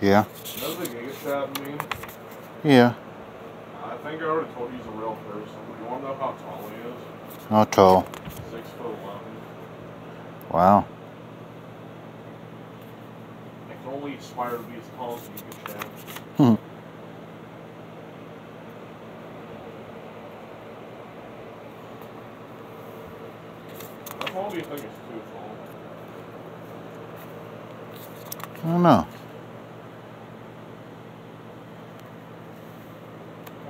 Yeah. Know the Giga mean? Yeah. I think I already told you he's a real person. You want to know how tall he is? How tall? Six foot eleven. Wow. I can only aspire to be as tall as Giga Chad. Hmm. How tall do you think is too tall? I don't know.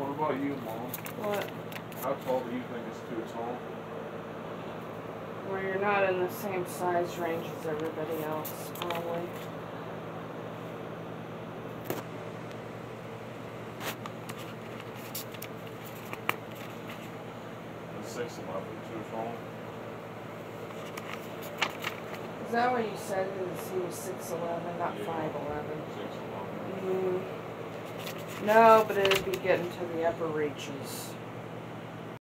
What about you, Mom? What? How tall do you think is too tall? Well, you're not in the same size range as everybody else, probably. Six eleven too tall? Is that what you said? Is he was six eleven, not Yeah. five eleven? No, but it'd be getting to the upper reaches.